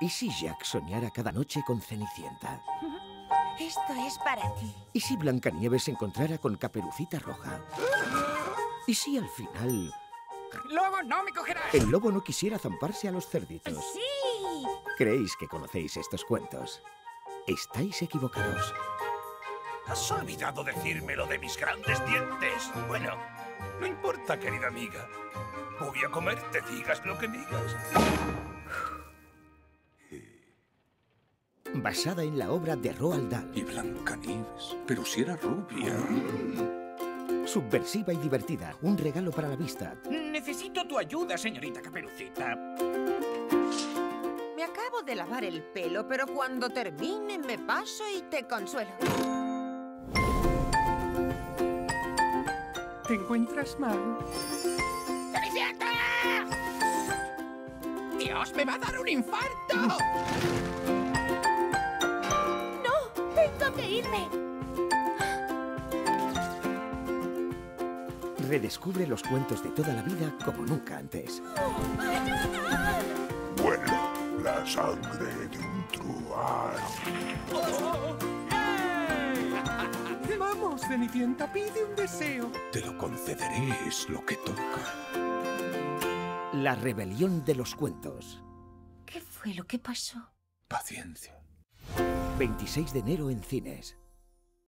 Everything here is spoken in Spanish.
¿Y si Jack soñara cada noche con Cenicienta? Esto es para ti. ¿Y si Blancanieves se encontrara con Caperucita Roja? ¿Y si al final ¡Lobo, no me cogerás! el lobo no quisiera zamparse a los cerditos? ¡Sí! ¿Creéis que conocéis estos cuentos? Estáis equivocados. ¿Has olvidado decirme lo de mis grandes dientes? Bueno, no importa, querida amiga. Voy a comerte, digas lo que digas. Basada en la obra de Roald Dahl. Y Blancanieves. Pero si era rubia. Subversiva y divertida. Un regalo para la vista. Necesito tu ayuda, señorita Caperucita. Me acabo de lavar el pelo, pero cuando termine me paso y te consuelo. ¿Te encuentras mal? ¡Cenicienta! ¡Dios, me va a dar un infarto! Redescubre los cuentos de toda la vida como nunca antes. Bueno, la sangre de un truán. Vamos, Cenicienta, pide un deseo. Te lo concederé, es lo que toca. La rebelión de los cuentos. ¿Qué fue lo que pasó? Paciencia. 26 de enero en cines.